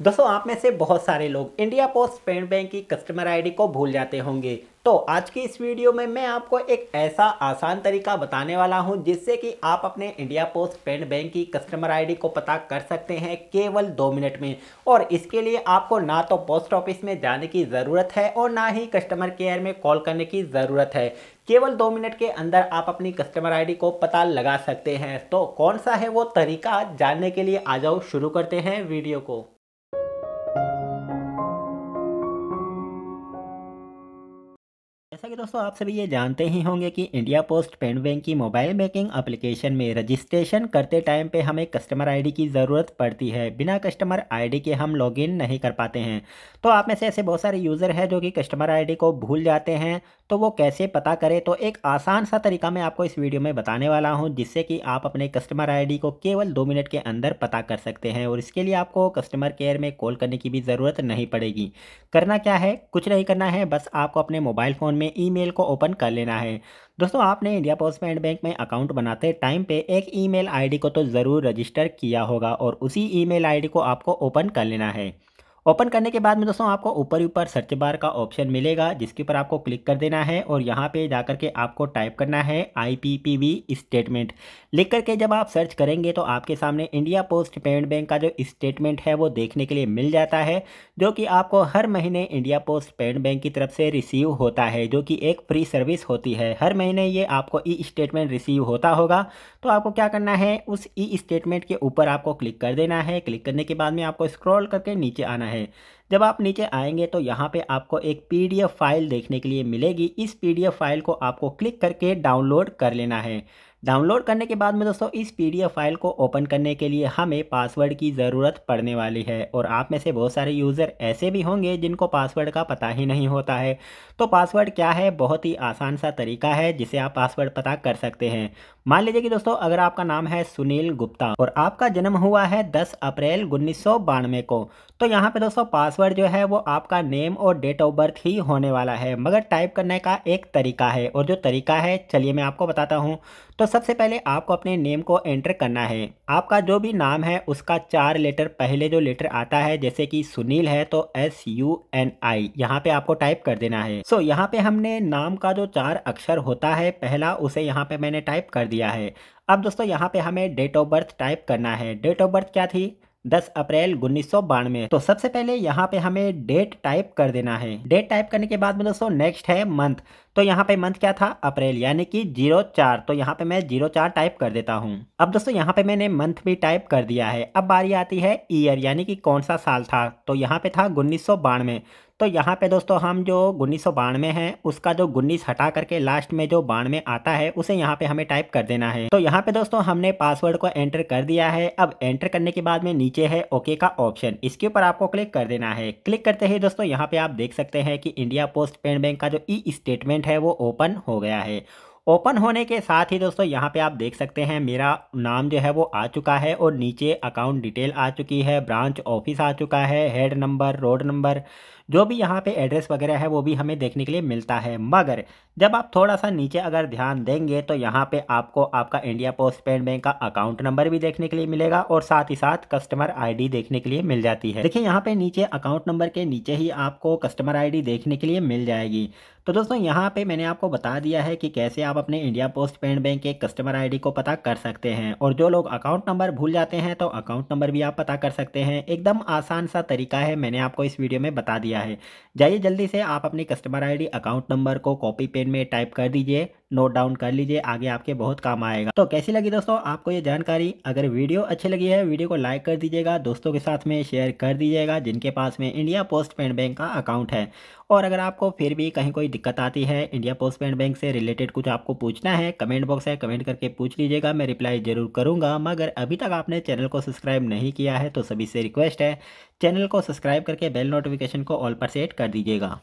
दोस्तों, आप में से बहुत सारे लोग इंडिया पोस्ट पेमेंट बैंक की कस्टमर आईडी को भूल जाते होंगे। तो आज की इस वीडियो में मैं आपको एक ऐसा आसान तरीका बताने वाला हूँ, जिससे कि आप अपने इंडिया पोस्ट पेमेंट बैंक की कस्टमर आईडी को पता कर सकते हैं केवल दो मिनट में। और इसके लिए आपको ना तो पोस्ट ऑफ़िस में जाने की ज़रूरत है और ना ही कस्टमर केयर में कॉल करने की ज़रूरत है। केवल दो मिनट के अंदर आप अपनी कस्टमर आईडी को पता लगा सकते हैं। तो कौन सा है वो तरीका, जानने के लिए आ जाओ, शुरू करते हैं वीडियो को। जैसा कि दोस्तों आप सभी ये जानते ही होंगे कि इंडिया पोस्ट पेमेंट बैंक की मोबाइल बैंकिंग एप्लीकेशन में रजिस्ट्रेशन करते टाइम पे हमें कस्टमर आईडी की ज़रूरत पड़ती है। बिना कस्टमर आईडी के हम लॉगिन नहीं कर पाते हैं। तो आप में से ऐसे बहुत सारे यूज़र हैं जो कि कस्टमर आईडी को भूल जाते हैं। तो वो कैसे पता करें? तो एक आसान सा तरीका मैं आपको इस वीडियो में बताने वाला हूँ, जिससे कि आप अपने कस्टमर आईडी को केवल दो मिनट के अंदर पता कर सकते हैं और इसके लिए आपको कस्टमर केयर में कॉल करने की भी ज़रूरत नहीं पड़ेगी। करना क्या है? कुछ नहीं करना है, बस आपको अपने मोबाइल फ़ोन में ईमेल को ओपन कर लेना है। दोस्तों, आपने इंडिया पोस्ट पेमेंट बैंक में अकाउंट बनाते टाइम पे एक ईमेल आईडी को तो ज़रूर रजिस्टर किया होगा और उसी ईमेल आईडी को आपको ओपन कर लेना है। ओपन करने के बाद में दोस्तों आपको ऊपर ऊपर सर्च बार का ऑप्शन मिलेगा, जिसके ऊपर आपको क्लिक कर देना है और यहाँ पे जाकर के आपको टाइप करना है आई स्टेटमेंट लिख करके जब आप सर्च करेंगे तो आपके सामने इंडिया पोस्ट पेमेंट बैंक का जो स्टेटमेंट है वो देखने के लिए मिल जाता है, जो कि आपको हर महीने इंडिया पोस्ट पेमेंट बैंक की तरफ़ से रिसीव होता है, जो कि एक फ्री सर्विस होती है। हर महीने ये आपको ई स्टेटमेंट रिसीव होता होगा। तो आपको क्या करना है, उस ई स्टेटमेंट के ऊपर आपको क्लिक कर देना है। क्लिक करने के बाद में आपको स्क्रॉल करके नीचे आना है। है। जब आप नीचे आएँगे तो यहाँ पे आपको एक पीडीएफ फ़ाइल देखने के लिए मिलेगी। इस पीडीएफ फ़ाइल को आपको क्लिक करके डाउनलोड कर लेना है। डाउनलोड करने के बाद में दोस्तों, इस पीडीएफ फ़ाइल को ओपन करने के लिए हमें पासवर्ड की ज़रूरत पड़ने वाली है और आप में से बहुत सारे यूज़र ऐसे भी होंगे जिनको पासवर्ड का पता ही नहीं होता है। तो पासवर्ड क्या है? बहुत ही आसान सा तरीका है जिसे आप पासवर्ड पता कर सकते हैं। मान लीजिए कि दोस्तों, अगर आपका नाम है सुनील गुप्ता और आपका जन्म हुआ है 10 अप्रैल उन्नीस सौ बानवे को तो यहाँ पे दोस्तों पासवर्ड जो है वो आपका नेम और डेट ऑफ़ बर्थ ही होने वाला है। मगर टाइप करने का एक तरीका है और जो तरीका है, चलिए मैं आपको बताता हूँ। तो सबसे पहले आपको अपने नेम को एंटर करना है। आपका जो भी नाम है उसका चार लेटर पहले जो लेटर आता है जैसे कि सुनील है तो एस यू एन आई यहाँ पे आपको टाइप कर देना है। सो so, यहाँ पे हमने नाम का जो चार अक्षर होता है पहला उसे यहाँ पे मैंने टाइप कर दिया है। अब दोस्तों यहाँ पे हमें डेट ऑफ़ बर्थ टाइप करना है। डेट ऑफ़ बर्थ क्या थी? 10 अप्रैल उन्नीस बानवे। तो सबसे पहले यहाँ पे हमें डेट टाइप कर देना है। डेट टाइप करने के बाद में दोस्तों नेक्स्ट है मंथ तो यहाँ पे मंथ क्या था? अप्रैल, यानी कि ज़ीरो चार। तो यहाँ पे मैं ज़ीरो चार टाइप कर देता हूँ। अब दोस्तों यहाँ पे मैंने मंथ भी टाइप कर दिया है। अब बारी आती है ईयर यानी कि कौन सा साल था? तो यहाँ पे था उन्नीस सौ बानवे। तो यहाँ पे दोस्तों हम जो उन्नीस सौ बानवे है, उसका जो उन्नीस हटा करके लास्ट में जो बानवे आता है, उसे यहाँ पे हमें टाइप कर देना है। तो यहाँ पे दोस्तों हमने पासवर्ड को एंटर कर दिया है। अब एंटर करने के बाद में नीचे है ओके का ऑप्शन इसके ऊपर आपको क्लिक कर देना है। क्लिक करते ही दोस्तों यहाँ पे आप देख सकते हैं कि इंडिया पोस्ट पेमेंट बैंक का जो ई स्टेटमेंट है, वो ओपन हो गया है। ओपन होने के साथ ही दोस्तों यहाँ पे आप देख सकते हैं मेरा नाम जो है, वो आ चुका है और नीचे अकाउंट डिटेल आ चुकी है। ब्रांच ऑफ़िस आ चुका है। हेड नंबर रोड नंबर जो भी यहाँ पे एड्रेस वगैरह है, वो भी हमें देखने के लिए मिलता है। मगर, जब आप थोड़ा सा नीचे अगर ध्यान देंगे तो यहाँ पे आपको आपका इंडिया पोस्ट पेड बैंक का अकाउंट नंबर भी देखने के लिए मिलेगा और साथ ही साथ कस्टमर आईडी देखने के लिए मिल जाती है। देखिए, यहाँ पे नीचे अकाउंट नंबर के नीचे ही आपको कस्टमर आईडी देखने के लिए मिल जाएगी। तो दोस्तों, यहाँ पे मैंने आपको बता दिया है कि कैसे आप अपने इंडिया पोस्ट पेमेंट बैंक के कस्टमर आईडी को पता कर सकते हैं। और जो लोग अकाउंट नंबर भूल जाते हैं तो अकाउंट नंबर भी आप पता कर सकते हैं। एकदम आसान सा तरीका है, मैंने आपको इस वीडियो में बता दिया है। जाइए जल्दी से आप अपनी कस्टमर आईडी अकाउंट नंबर को कॉपी पेन में टाइप कर दीजिए नोट डाउन कर लीजिए, आगे आपके बहुत काम आएगा। तो कैसी लगी दोस्तों आपको ये जानकारी? अगर वीडियो अच्छी लगी है, वीडियो को लाइक कर दीजिएगा, दोस्तों के साथ में शेयर कर दीजिएगा, जिनके पास में इंडिया पोस्ट पेमेंट बैंक का अकाउंट है। और अगर आपको फिर भी कहीं कोई दिक्कत आती है इंडिया पोस्ट पेमेंट बैंक से रिलेटेड कुछ आपको पूछना है कमेंट बॉक्स है कमेंट करके पूछ लीजिएगा, मैं रिप्लाई ज़रूर करूँगा। मगर अभी तक आपने चैनल को सब्सक्राइब नहीं किया है तो सभी से रिक्वेस्ट है चैनल को सब्सक्राइब करके बेल नोटिफिकेशन को ऑल पर सेट कर दीजिएगा।